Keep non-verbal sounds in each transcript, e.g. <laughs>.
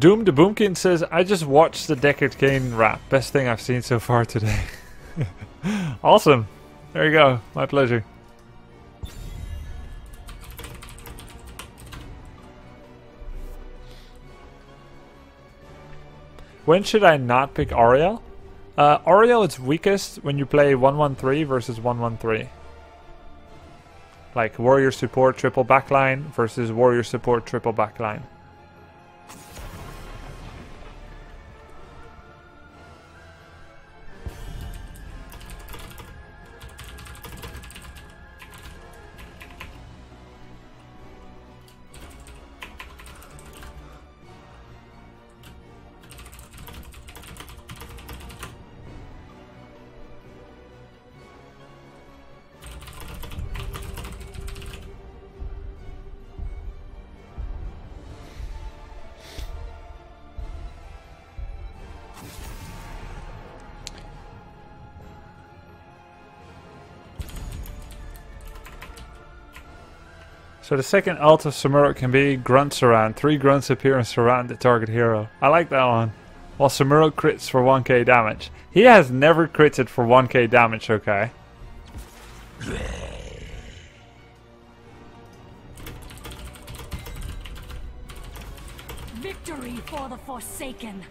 Doom the Boomkin says, I just watched the Deckard Cain rap. Best thing I've seen so far today. <laughs> awesome. There you go. My pleasure. When should I not pick Auriel? Uh, Auriel is weakest when you play 113 versus 113. Like warrior support triple backline versus warrior support triple backline. So the second ult of Samuro can be Grunt Surround. Three grunts appear and surround the target hero. I like that one. While Samuro crits for 1k damage. He has never critted for 1k damage, okay? Victory for the Forsaken!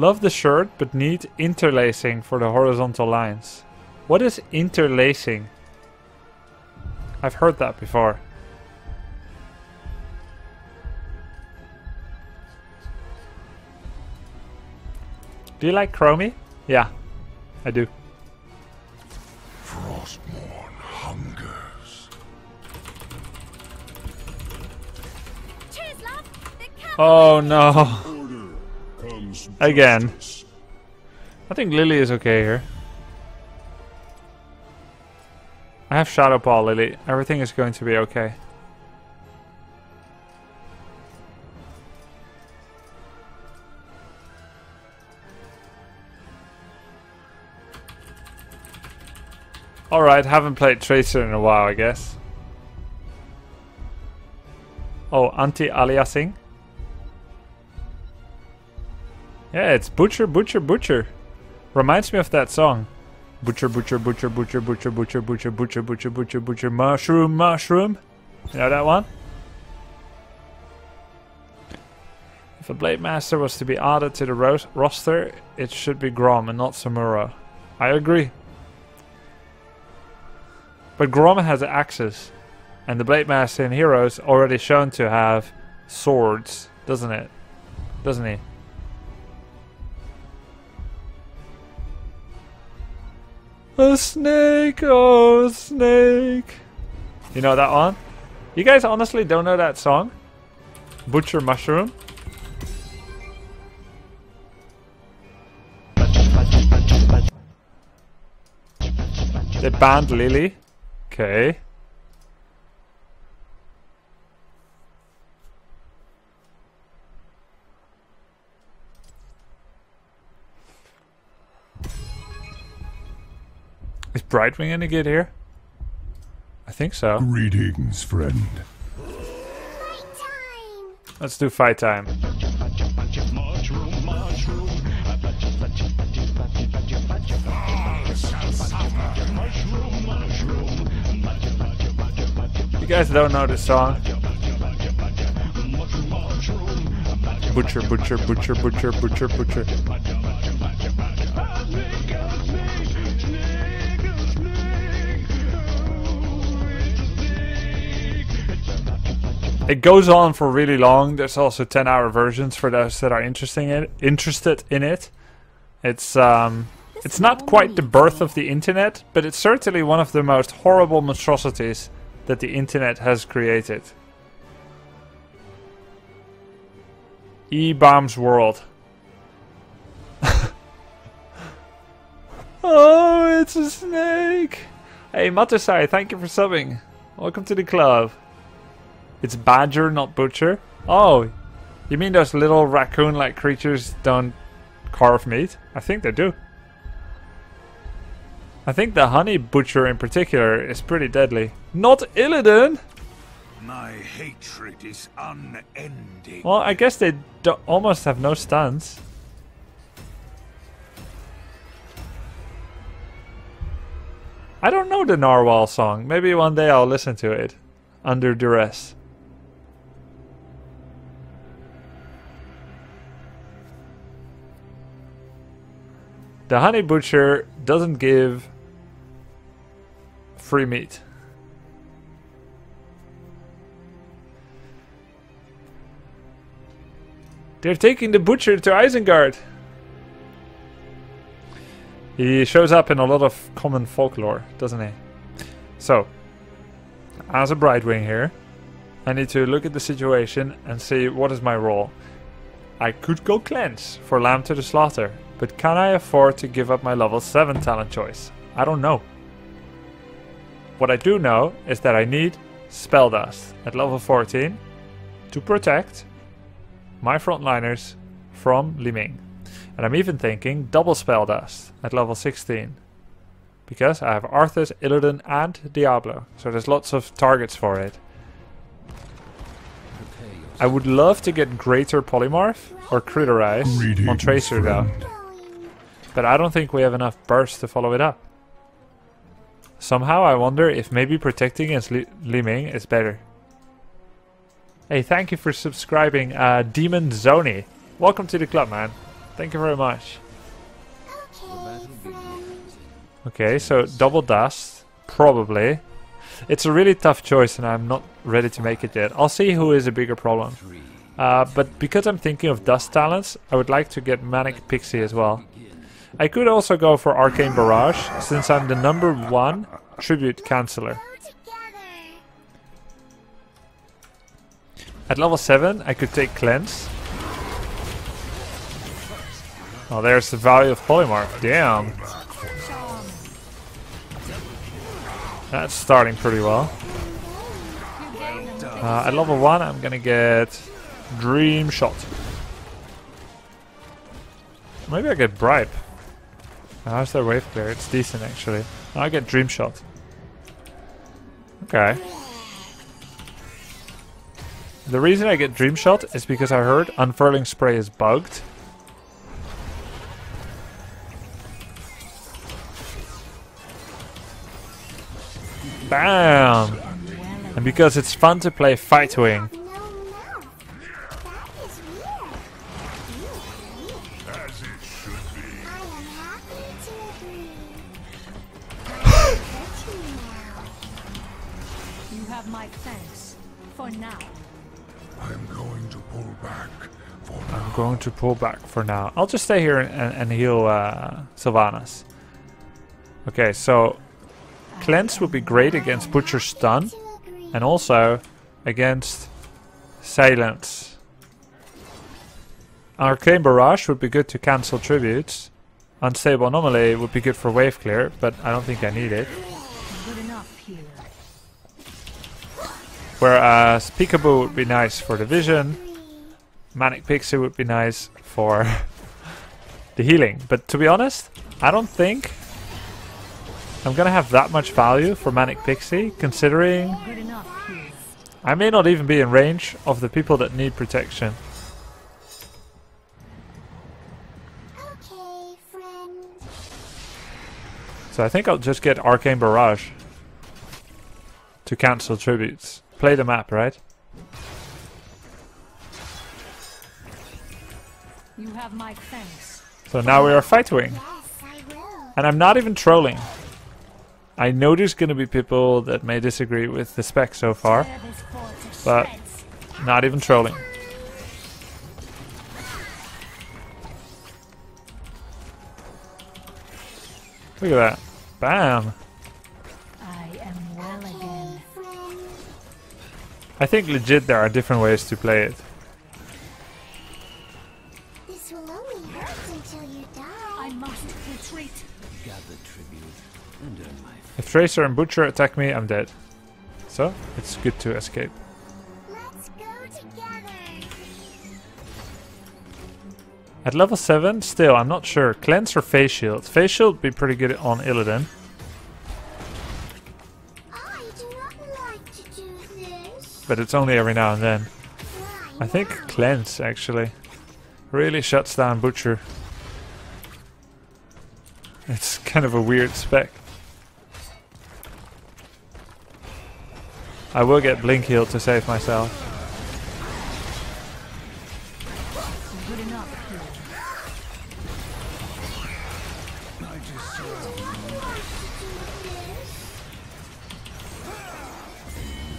Love the shirt, but need interlacing for the horizontal lines. What is interlacing? I've heard that before. Do you like Chromie? Yeah, I do. Frostborn hungers. Cheers, love! Oh no. <laughs> <laughs> Again. I think Li Li is okay here. I have Shadow Ball, Li Li. Everything is going to be okay. Alright, haven't played Tracer in a while, I guess. Oh, anti-aliasing? Yeah, it's Butcher, Butcher, Butcher. Reminds me of that song. Butcher, butcher, butcher, butcher, butcher, butcher, butcher, butcher, butcher, butcher, butcher, mushroom, mushroom. You know that one? If a Blade Master was to be added to the ro roster, it should be Grom and not Samura. I agree. But Grom has axes, and the Blade Master in Heroes already shown to have swords, doesn't it? Doesn't he? A snake, oh snake. You know that one? You guys honestly don't know that song? Butcher Mushroom? They banned Li Li. Okay. Is Brightwing gonna get here? I think so. Greetings, friend. Let's do fight time. You guys don't know this song. Butcher, butcher, butcher, butcher, butcher, butcher. It goes on for really long. There's also 10 hour versions for those that are interesting in, interested in it. It's um it's not quite the birth of the internet, but it's certainly one of the most horrible monstrosities that the internet has created. E-Bomb's World. <laughs> oh, it's a snake! Hey, Matasai, thank you for subbing. Welcome to the club. It's badger, not butcher. Oh, you mean those little raccoon-like creatures don't carve meat? I think they do. I think the honey butcher in particular is pretty deadly. Not Illidan! My hatred is unending. Well, I guess they almost have no stuns. I don't know the Narwhal song. Maybe one day I'll listen to it. Under duress. The honey butcher doesn't give free meat. They're taking the butcher to Isengard. He shows up in a lot of common folklore, doesn't he? So, as a Brightwing here, I need to look at the situation and see what is my role. I could go cleanse for Lamb to the Slaughter, but can I afford to give up my level 7 talent choice? I don't know. What I do know is that I need Spell Dust at level 14 to protect my frontliners from Li Ming. And I'm even thinking double Spell Dust at level 16. Because I have Arthas, Illidan and Diablo. So there's lots of targets for it. I would love to get Greater Polymorph or Critterize on Greetings, Tracer though. But I don't think we have enough burst to follow it up. Somehow I wonder if maybe protecting against Li, Li Ming is better. Hey, thank you for subscribing, uh, Demon Zoni. Welcome to the club, man. Thank you very much. Okay, so double dust, probably. It's a really tough choice, and I'm not ready to make it yet. I'll see who is a bigger problem. Uh, but because I'm thinking of dust talents, I would like to get Manic Pixie as well. I could also go for Arcane Barrage, since I'm the number one tribute canceller. At level 7, I could take Cleanse. Oh, there's the value of Polymorph. Damn. That's starting pretty well. Uh, at level 1, I'm gonna get Dream Shot. Maybe I get Bribe. How's their wave clear? It's decent actually. I get Dream Shot. Okay. The reason I get Dream Shot is because I heard Unfurling Spray is bugged. Bam! And because it's fun to play Fight Wing. Pull back for now. I'll just stay here and, and heal uh, Sylvanas. Okay, so Cleanse would be great against Butcher Stun and also against Silence. Arcane Barrage would be good to cancel tributes. Unstable Anomaly would be good for wave clear, but I don't think I need it. Whereas Peekaboo would be nice for the vision, Manic Pixie would be nice for <laughs> the healing. But to be honest, I don't think I'm gonna have that much value for Manic Pixie, considering Good enough here. I may not even be in range of the people that need protection. Okay. So I think I'll just get Arcane Barrage to cancel tributes. Play the map, right? You have my thanks. So now we are Fight Wing. Yes, I will. And I'm not even trolling. I know there's gonna be people that may disagree with the spec so far. Tear this fort to But- Not even trolling. Look at that. Bam. I am well again. I think legit there are different ways to play it. Tracer and Butcher attack me, I'm dead. So, it's good to escape. At level 7, still, I'm not sure. Cleanse or Phase Shield? Phase Shield would be pretty good on Illidan. Like but it's only every now and then. I think Cleanse, actually. Really shuts down Butcher. It's kind of a weird spec. I will get blink heal to save myself. Good enough here.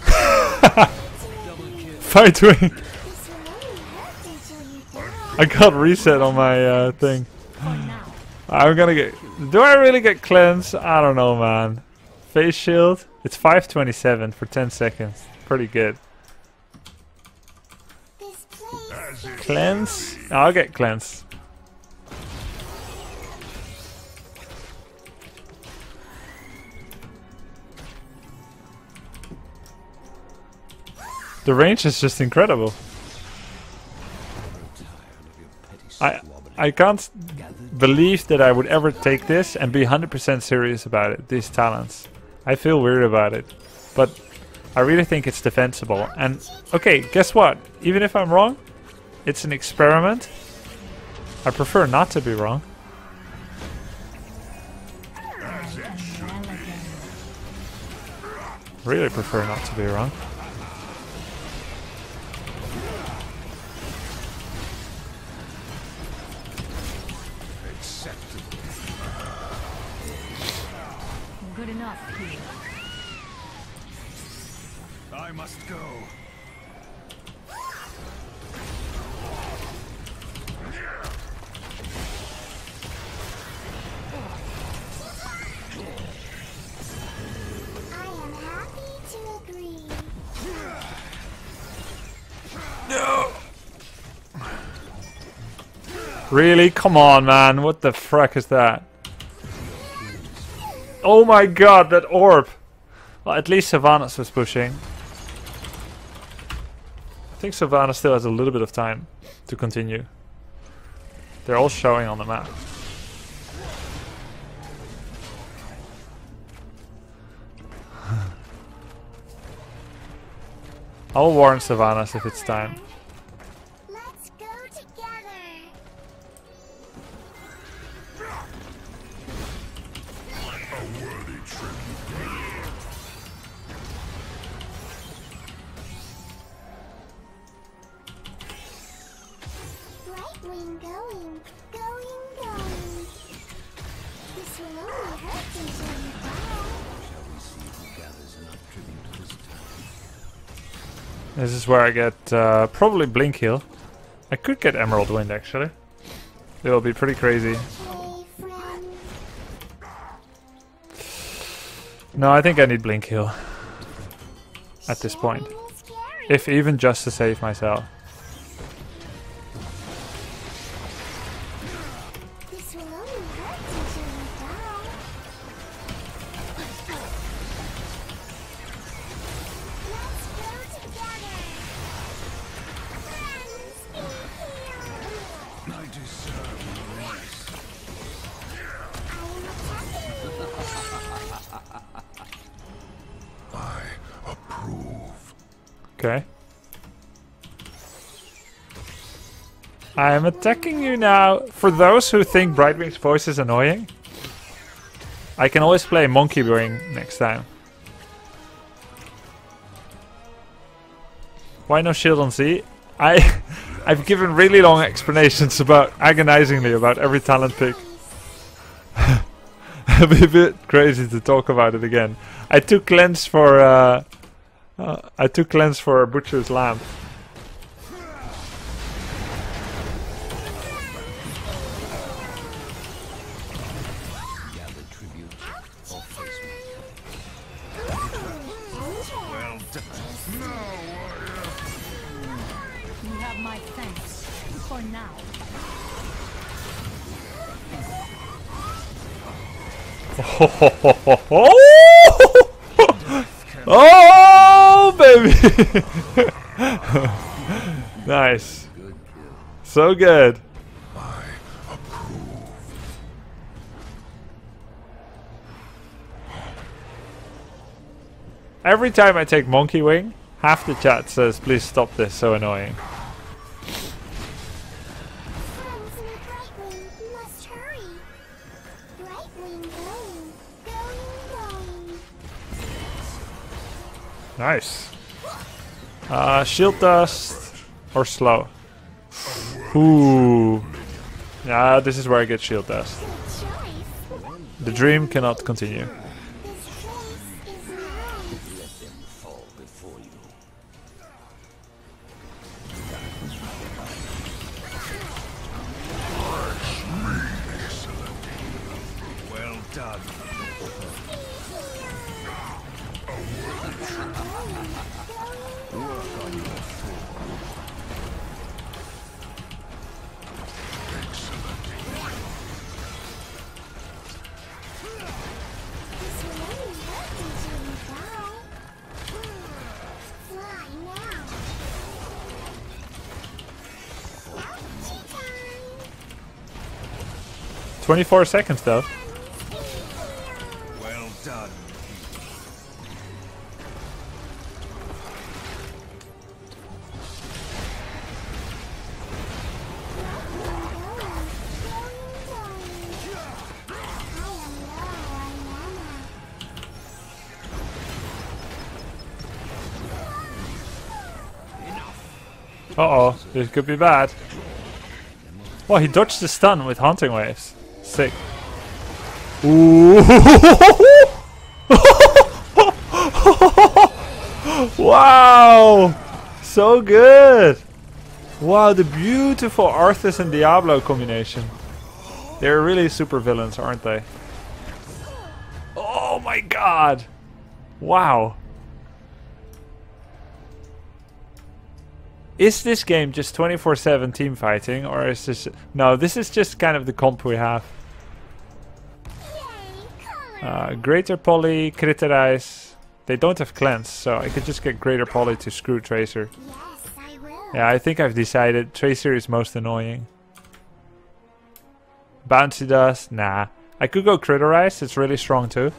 <laughs> I <laughs> Fight wing! This will only hurt until you die. I got reset on my uh, thing. I'm gonna get. Do I really get cleanse? I don't know, man. Phase shield. It's 527 for 10 seconds. Pretty good. Cleanse. I'll get cleanse. The range is just incredible. I I can't believe that I would ever take this and be 100% serious about it. These talents. I feel weird about it, but I really think it's defensible. And okay, guess what? Even if I'm wrong, it's an experiment. I prefer not to be wrong. Really prefer not to be wrong. Really? Come on, man. What the frack is that? Oh my god, that orb. Well, at least Sylvanas was pushing. I think Sylvanas still has a little bit of time to continue. They're all showing on the map. <laughs> I'll warn Sylvanas if it's time. Wing going, going, going. This will only hurt you die. This is where I get uh, probably Blink Heal. I could get Emerald Wind actually. It will be pretty crazy. No, I think I need Blink Heal at this point. If even just to save myself. I. Approve. Okay. I am attacking you now. For those who think Brightwing's voice is annoying, I can always play Monkey Wing next time. Why no shield on Z? I I've given really long explanations about agonizingly about every talent pick. <laughs> It'd be a bit crazy to talk about it again. I took cleanse for uh, uh, I took cleanse for Butcher's Lamb. <laughs> oh, baby! <laughs> nice. So good. Every time I take Monkey Wing, Half the chat says, please stop this, so annoying. Friends in must hurry. Brightwing going, Nice. Uh, shield dust or slow. Ooh. Yeah, this is where I get shield dust. The dream cannot continue. 24 seconds though. Well done. Uh oh, this could be bad. Well, he dodged the stun with haunting waves. Sick. Ooh. <laughs> wow! So good! Wow, the beautiful Arthas and Diablo combination. They're really super villains, aren't they? Oh my god! Wow. Is this game just 24-7 team fighting, or is this... No, this is just kind of the comp we have. Uh, greater Poly, Critterize. They don't have Cleanse, so I could just get Greater Poly to screw Tracer. Yes, I. Yeah, I think I've decided Tracer is most annoying. Bouncy Dust? Nah. I could go Critterize, it's really strong too.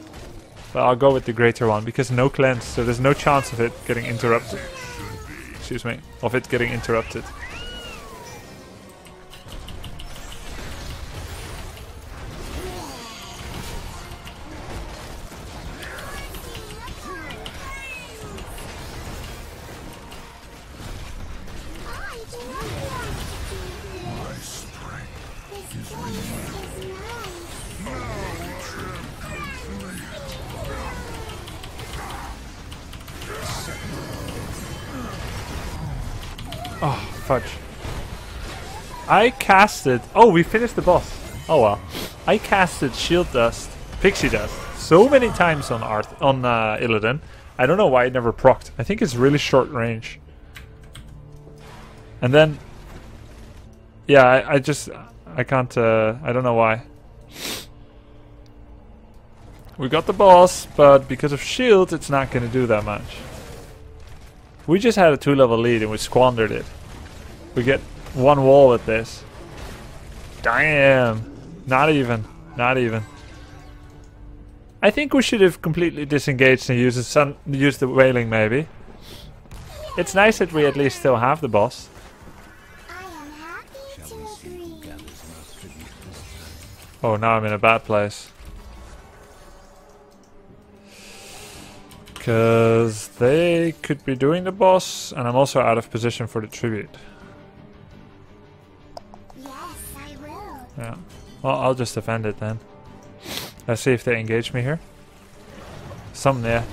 But I'll go with the greater one, because no cleanse, so there's no chance of it getting interrupted. Excuse me. Of it getting interrupted. Casted... Oh, we finished the boss. Oh well. I casted Shield Dust, Pixie Dust, so many times on Arth on uh, Illidan. I don't know why it never procced. I think it's really short range. And then... Yeah, I, I just... I can't... Uh, I don't know why. We got the boss, but because of shield, it's not going to do that much. We just had a two level lead and we squandered it. We get one wall with this. Damn. Not even. Not even. I think we should have completely disengaged and used the sun used the wailing maybe. It's nice that we at least still have the boss. Oh now I'm in a bad place. Cause they could be doing the boss and I'm also out of position for the tribute. Well, I'll just defend it then. Let's see if they engage me here. Some there.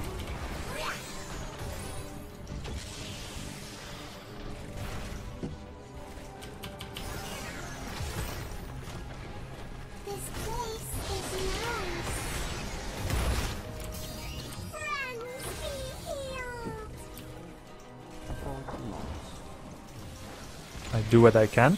I do what I can.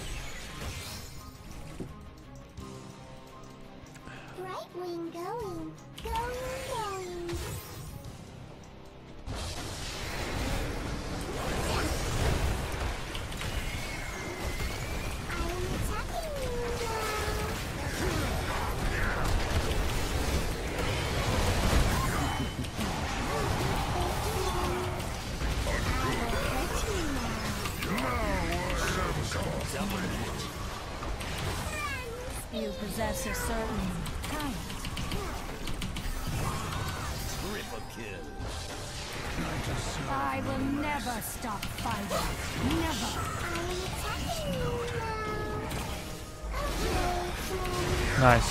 Possess a. Triple kill. I will never stop fighting. Never. I am attacking you now. Okay, Nice.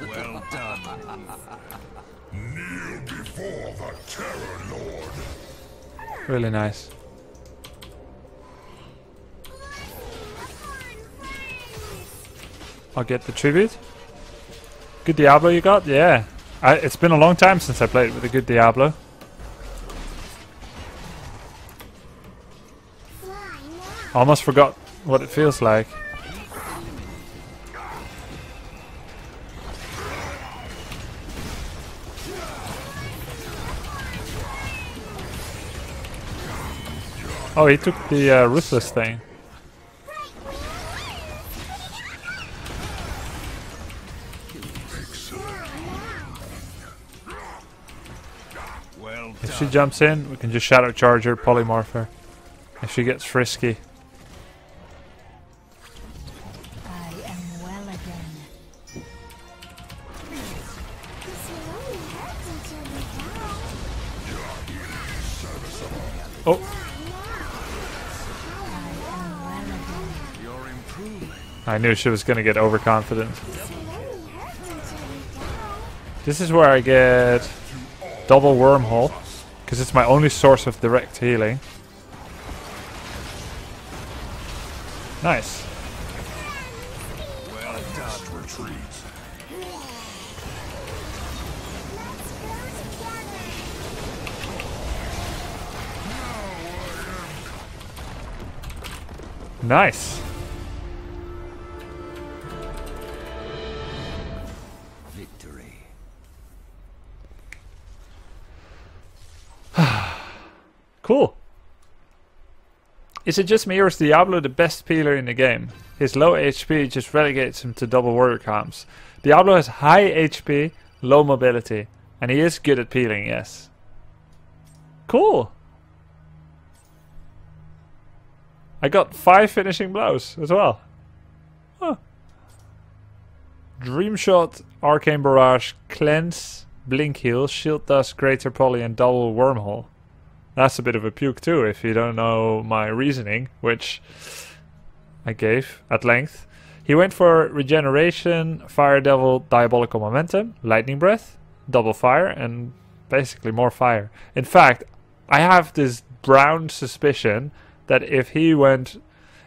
Well done. Kneel before the Terror Lord. Really nice. I'll get the tribute. Good Diablo you got? Yeah. I, it's been a long time since I played with a good Diablo. Almost forgot what it feels like. Oh, he took the uh, ruthless thing. Well If she jumps in, we can just shadow charge her, polymorph her. If she gets frisky. I. Oh. I knew she was going to get overconfident. This is where I get double wormhole, because it's my only source of direct healing. Nice. Well done. Retreat. Let's go together. Nice. Is it just me or is Diablo the best peeler in the game? His low HP just relegates him to double warrior comps. Diablo has high HP, low mobility, and he is good at peeling, yes. Cool. I got five finishing blows as well. Huh. Dream Shot, Arcane Barrage, Cleanse, Blink Heal, Shield Dust, Greater Poly, and Double Wormhole. That's a bit of a puke too, if you don't know my reasoning, which I gave at length. He went for Regeneration, Fire Devil, Diabolical Momentum, Lightning Breath, Double Fire, and basically more fire. In fact, I have this brown suspicion that if he went,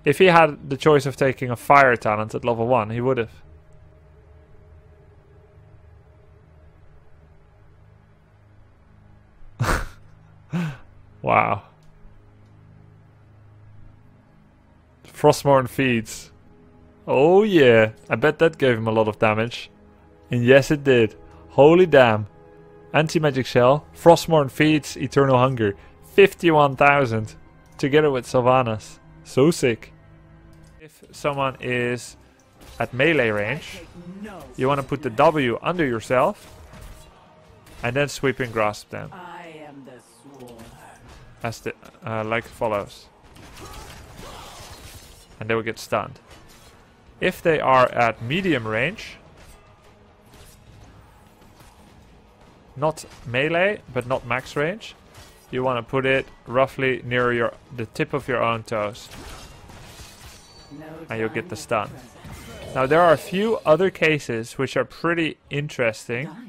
if he had the choice of taking a fire talent at level 1, he would have. Wow. Frostmourne feeds. Oh yeah, I bet that gave him a lot of damage. And yes it did. Holy damn. Anti-magic shell, Frostmourne feeds, Eternal Hunger. 51,000. Together with Sylvanas. So sick. If someone is at melee range, you want to put the W under yourself. And then sweeping grasp them. As the uh, like follows. And they will get stunned. If they are at medium range, not melee, but not max range, you want to put it roughly near your the tip of your own toes, and you'll get the stun. Now there are a few other cases which are pretty interesting.